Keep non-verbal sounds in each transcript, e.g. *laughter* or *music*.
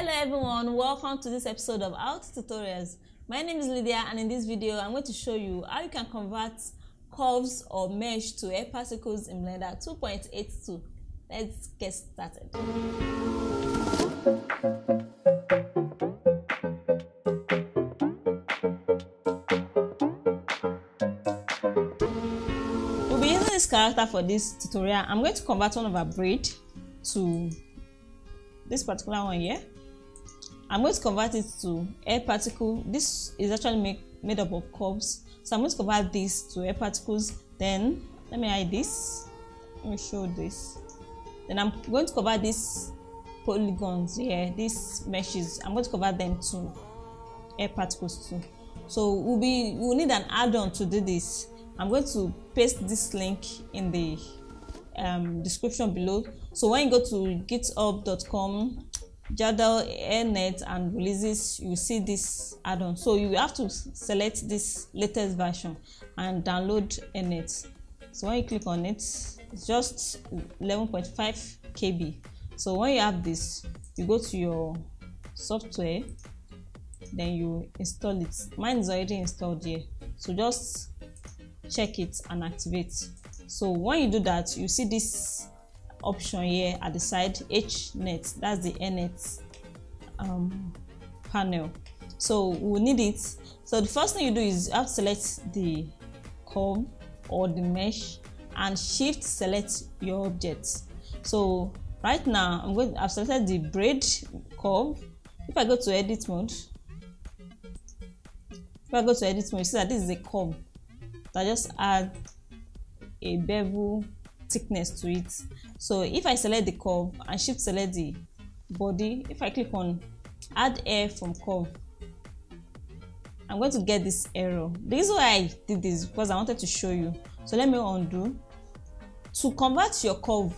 Hello everyone, welcome to this episode of How To Tutorials. My name is Lydia and in this video I'm going to show you how you can convert curves or mesh to air particles in Blender 2.82. Let's get started. We'll be using this character for this tutorial. I'm going to convert one of our braid to this particular one here I'm going to convert it to air particle. This is actually make, made up of curves so I'm going to convert this to air particles. Then let me hide this. Let me show this. Then I'm going to convert these polygons here. These meshes. I'm going to convert them to air particles too. So we'll be we'll need an add-on to do this. I'm going to paste this link in the um, description below. So when you go to github.com, Jadal Airnet and releases, you see this add-on. So you have to select this latest version and download Airnet. So when you click on it, it's just 11.5 KB. So when you have this, you go to your software, then you install it. Mine is already installed here. So just check it and activate so when you do that you see this option here at the side hnet that's the nnet um, panel. So we'll need it. So the first thing you do is you have to select the curve or the mesh and shift select your object so right now i'm going i've selected the braid curve if i go to edit mode if i go to edit mode you see that this is a curve I just add a bevel thickness to it so if I select the curve and shift select the body if I click on add air from curve I'm going to get this error. The reason why I did this because I wanted to show you. So let me undo. To convert your curve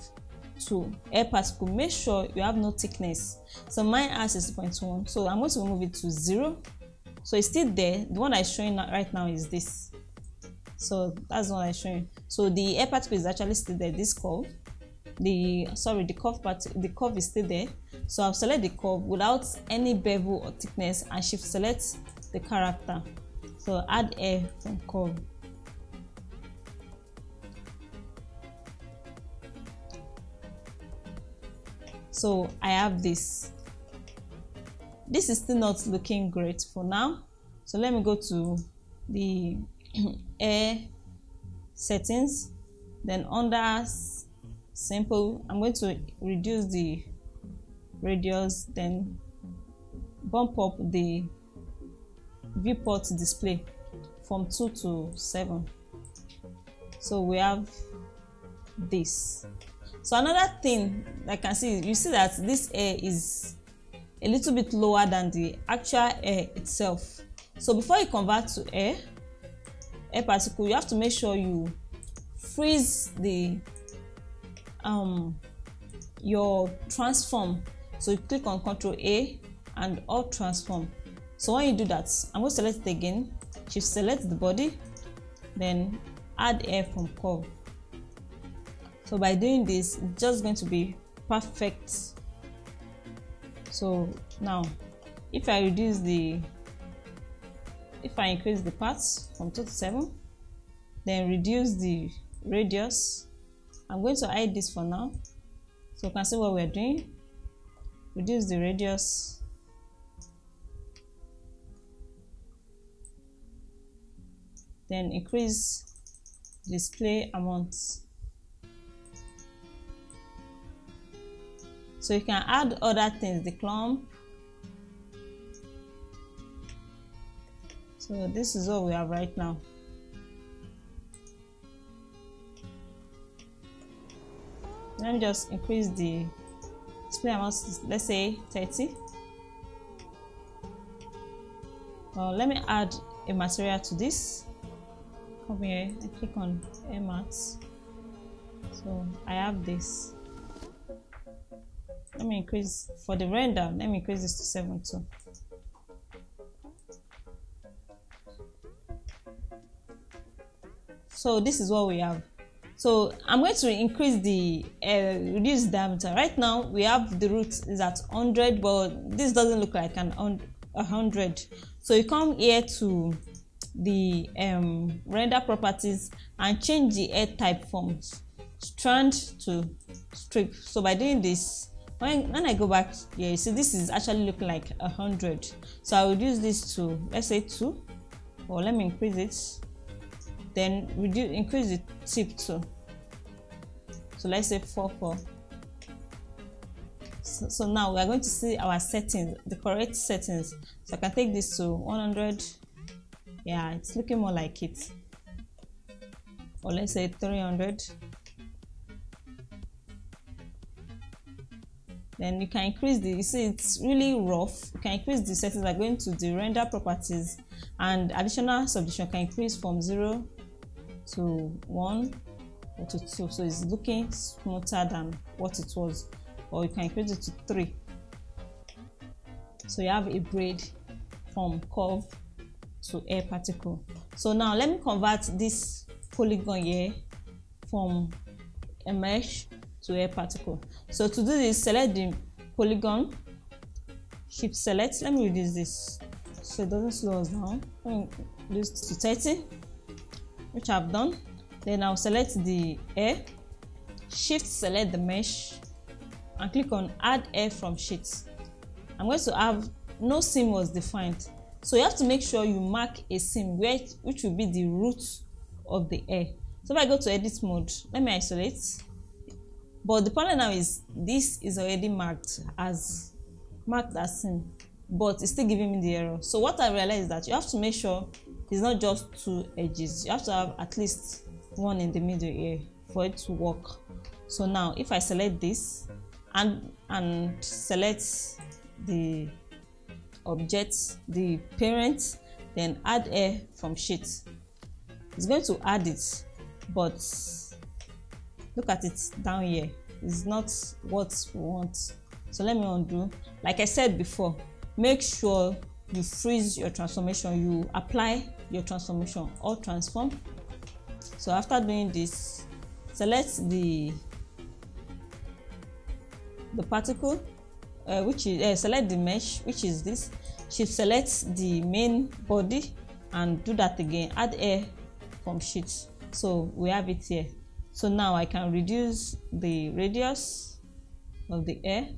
to air particle make sure you have no thickness. So mine has 6.1 so I'm going to move it to zero. So it's still there. The one I'm showing right now is this. So that's what i'm showing. So the air particle is actually still there this curve the sorry the curve part the curve is still there. So i'll select the curve without any bevel or thickness and shift select the character. So add air from curve. So i have this. This is still not looking great for now. So let me go to the *clears throat* air settings. Then under simple. I'm going to reduce the radius then bump up the viewport display from 2 to 7 so we have this. So another thing i can see you see that this air is a little bit lower than the actual air itself. So before you convert to air air particle you have to make sure you freeze the um your transform. So you click on Control A and alt transform. So when you do that I'm going to select it again. Shift select the body then add air from curve so by doing this it's just going to be perfect. So now if I reduce the if I increase the parts from 2 to 7 then reduce the radius I'm going to hide this for now. So you can see what we're doing. Reduce the radius. Then increase display amount. So you can add other things the clump. So this is what we have right now let me just increase the display amount let's say 30 well let me add a material to this. Come here and click on air mats so i have this. Let me increase for the render let me increase this to 7 too. So this is what we have so i'm going to increase the uh, reduce diameter. Right now we have the root is at 100 but this doesn't look like an 100 so you come here to the um, render properties and change the air type from strand to strip. So by doing this when, when I go back here you see this is actually looking like a hundred. So I would use this to let's say two or let me increase it then reduce increase the tip too. So let's say four four. So, so now we are going to see our settings the correct settings. So I can take this to 100 yeah it's looking more like it. Or let's say 300 then you can increase the you see it's really rough. You can increase the settings by going to the render properties and additional subdivision can increase from 0 to 1 or to 2 so it's looking smoother than what it was or you can increase it to 3 so you have a braid from curve to air particle. So now let me convert this polygon here from a mesh to air particle. So to do this select the polygon shift select. Let me reduce this so it doesn't slow us down. Reduce to 30 which I've done. Then I'll select the air shift select the mesh and click on add air from sheet I'm going to have no seam was defined. So you have to make sure you mark a seam where which will be the root of the air. So if I go to edit mode let me isolate. But the problem now is this is already marked as marked as seam but it's still giving me the error. So what I realized is that you have to make sure it's not just two edges. You have to have at least one in the middle here for it to work. So now if I select this and and select the object the parent then add air from sheet. It's going to add it but look at it down here. It's not what we want. So let me undo. Like i said before make sure you freeze your transformation. You apply your transformation or transform so after doing this select the the particle uh, which is uh, select the mesh which is this shift select the main body and do that again add air from sheet so we have it here. So now I can reduce the radius of the air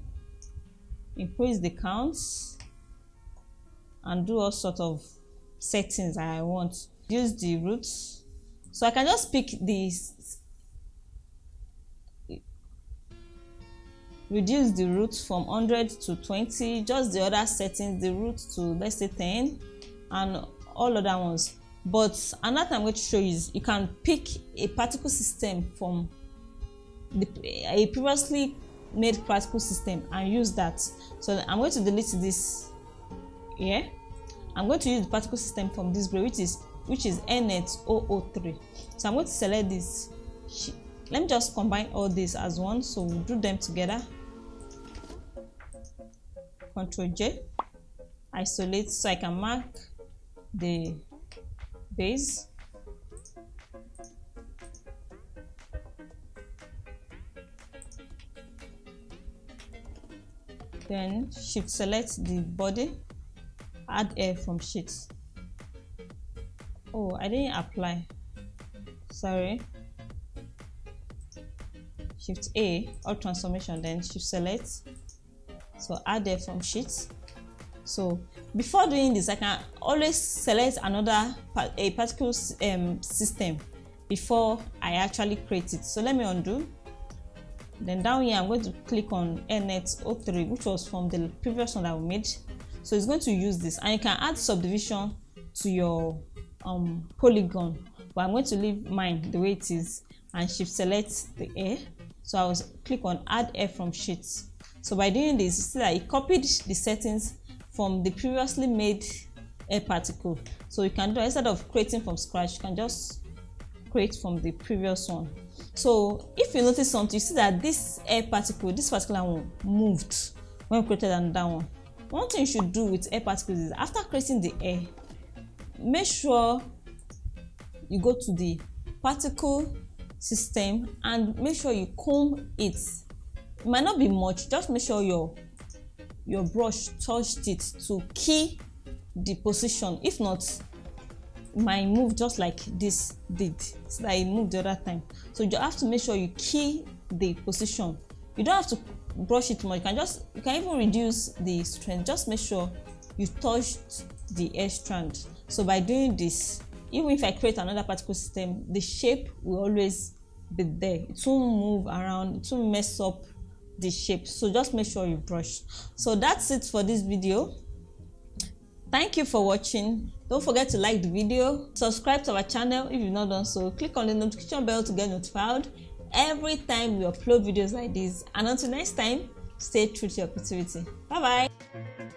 increase the counts and do all sort of settings I want. Use the roots. So I can just pick this reduce the root from 100 to 20 just the other settings the root to let's say 10 and all other ones. But another thing i'm going to show you is you can pick a particle system from the, a previously made particle system and use that. So i'm going to delete this here i'm going to use the particle system from this gray which is which is nnet 003 so i'm going to select this. Let me just combine all this as one. So we'll do them together. Control J, isolate so I can mark the base. Then shift select the body, add air from sheets. Oh, I didn't apply. Sorry. Shift A or transformation, then shift select. So add there from sheets. So before doing this i can always select another a particular um, system before i actually create it. So let me undo. Then down here i'm going to click on nnet 03 which was from the previous one that we made so it's going to use this. And you can add subdivision to your um, polygon. But i'm going to leave mine the way it is and shift select the air so i will click on add air from sheets. So by doing this you see that it copied the settings from the previously made air particle. So you can do instead of creating from scratch you can just create from the previous one. So if you notice something you see that this air particle this particular one moved when we created another one one thing you should do with air particles is after creating the air make sure you go to the particle system and make sure you comb it. It might not be much just make sure your your brush touched it to key the position. If not my move just like this did so that it moved the other time. So you have to make sure you key the position you don't have to brush it too much you can just you can even reduce the strength. Just make sure you touched the hair strand. So by doing this even if i create another particle system the shape will always be there. It won't move around. It won't mess up the shape. So just make sure you brush. So that's it for this video. Thank you for watching. Don't forget to like the video. Subscribe to our channel if you've not done so. Click on the notification bell to get notified every time we upload videos like this. And until next time stay true to your creativity. Bye bye